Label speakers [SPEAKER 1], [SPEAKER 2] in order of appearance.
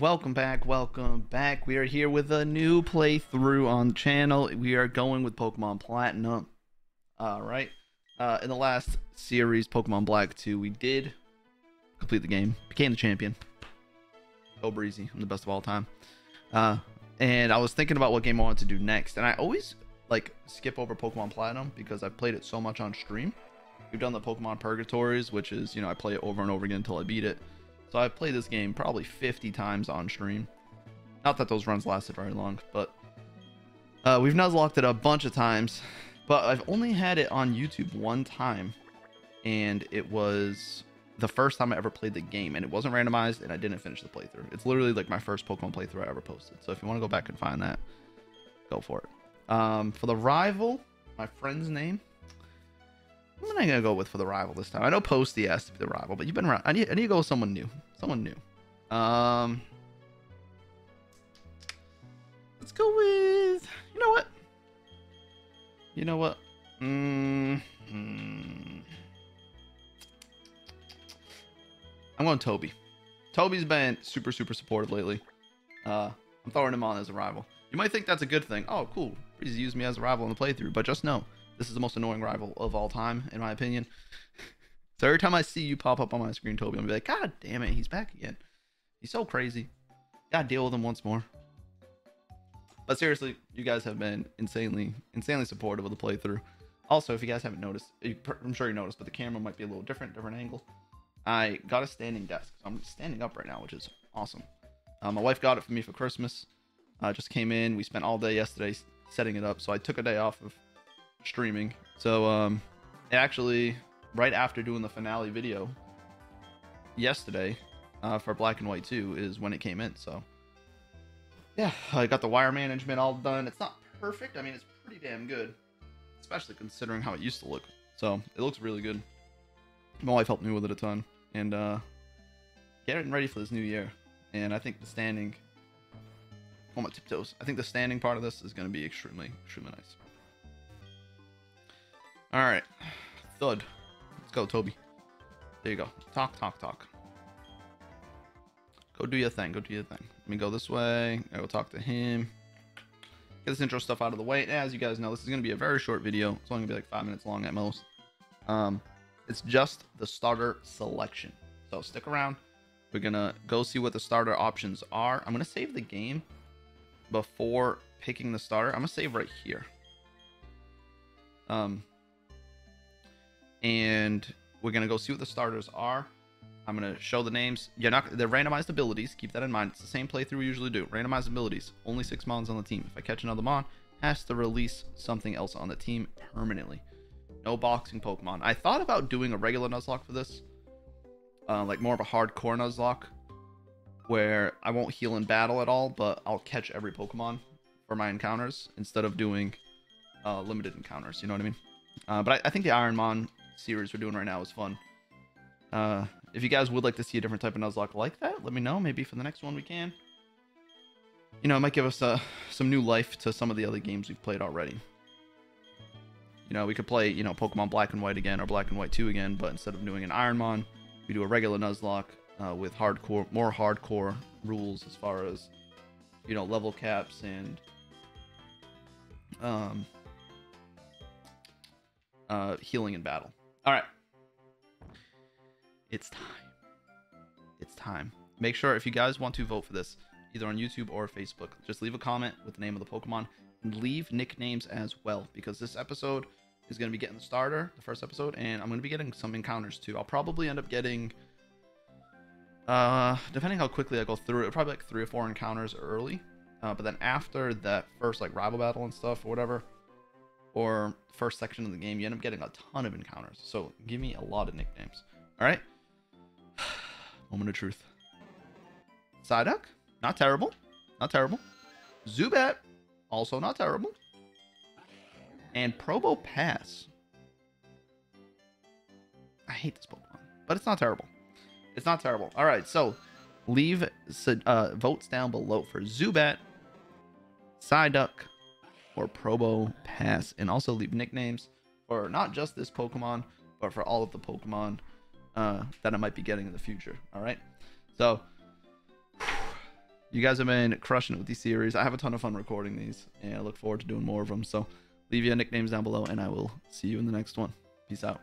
[SPEAKER 1] Welcome back, welcome back. We are here with a new playthrough on the channel. We are going with Pokemon Platinum. All right. Uh, in the last series, Pokemon Black 2, we did complete the game, became the champion. Go breezy. I'm the best of all time. Uh, and I was thinking about what game I wanted to do next. And I always like skip over Pokemon Platinum because I've played it so much on stream. We've done the Pokemon Purgatories, which is, you know, I play it over and over again until I beat it. So I've played this game probably 50 times on stream. Not that those runs lasted very long, but uh, we've nuzlocked it a bunch of times. But I've only had it on YouTube one time, and it was the first time I ever played the game, and it wasn't randomized, and I didn't finish the playthrough. It's literally like my first Pokemon playthrough I ever posted. So if you want to go back and find that, go for it. Um, for the rival, my friend's name what am I gonna go with for the rival this time? I know Posty has to be the rival, but you've been around. I need, I need to go with someone new. Someone new. Um, let's go with. You know what? You know what? Mm, hmm. I'm going Toby. Toby's been super, super supportive lately. Uh, I'm throwing him on as a rival. You might think that's a good thing. Oh, cool. He's used me as a rival in the playthrough, but just know this is the most annoying rival of all time, in my opinion. so every time I see you pop up on my screen, Toby, I'm be like, God damn it, he's back again. He's so crazy. Gotta deal with him once more. But seriously, you guys have been insanely, insanely supportive of the playthrough. Also, if you guys haven't noticed, I'm sure you noticed, but the camera might be a little different, different angle. I got a standing desk. So I'm standing up right now, which is awesome. Uh, my wife got it for me for Christmas. Uh, just came in. We spent all day yesterday setting it up. So I took a day off of streaming. So um, actually, right after doing the finale video yesterday uh, for Black and White 2 is when it came in. So yeah, I got the wire management all done. It's not perfect. I mean, it's pretty damn good, especially considering how it used to look. So it looks really good. My wife helped me with it a ton, and uh, getting ready for this new year. And I think the standing, on my tiptoes. I think the standing part of this is going to be extremely, extremely nice. All right. Thud. Let's go, Toby. There you go. Talk, talk, talk. Go do your thing. Go do your thing. Let me go this way. I will talk to him. Get this intro stuff out of the way. As you guys know, this is going to be a very short video. It's only going to be like five minutes long at most. Um, it's just the starter selection. So stick around. We're going to go see what the starter options are. I'm going to save the game before picking the starter. I'm going to save right here. Um, and we're gonna go see what the starters are. I'm gonna show the names. You're not they're randomized abilities. Keep that in mind. It's the same playthrough we usually do. Randomized abilities. Only six mons on the team. If I catch another mon, has to release something else on the team permanently. No boxing Pokemon. I thought about doing a regular Nuzlocke for this, uh, like more of a hardcore Nuzlocke, where I won't heal in battle at all, but I'll catch every Pokemon for my encounters instead of doing uh, limited encounters. You know what I mean? Uh, but I, I think the Ironmon series we're doing right now is fun. Uh, if you guys would like to see a different type of Nuzlocke like that, let me know. Maybe for the next one we can. You know, it might give us uh, some new life to some of the other games we've played already. You know, we could play, you know, Pokemon Black and White again or Black and White 2 again, but instead of doing an Ironmon, we do a regular Nuzlocke uh, with hardcore, more hardcore rules as far as, you know, level caps and um, uh, healing in battle. All right. It's time. It's time. Make sure if you guys want to vote for this, either on YouTube or Facebook, just leave a comment with the name of the Pokemon and leave nicknames as well because this episode is going to be getting the starter, the first episode, and I'm going to be getting some encounters too. I'll probably end up getting, uh, depending how quickly I go through it, probably like three or four encounters early. Uh, but then after that first like rival battle and stuff or whatever, or first section of the game, you end up getting a ton of encounters. So give me a lot of nicknames. All right. Moment of truth. Psyduck, not terrible. Not terrible. Zubat, also not terrible. And Probopass. I hate this Pokemon, but it's not terrible. It's not terrible. All right, so leave uh, votes down below for Zubat, Psyduck, or Probo Pass, and also leave nicknames for not just this Pokemon, but for all of the Pokemon uh, that I might be getting in the future. All right, so You guys have been crushing it with these series. I have a ton of fun recording these, and I look forward to doing more of them. So leave your nicknames down below, and I will see you in the next one. Peace out.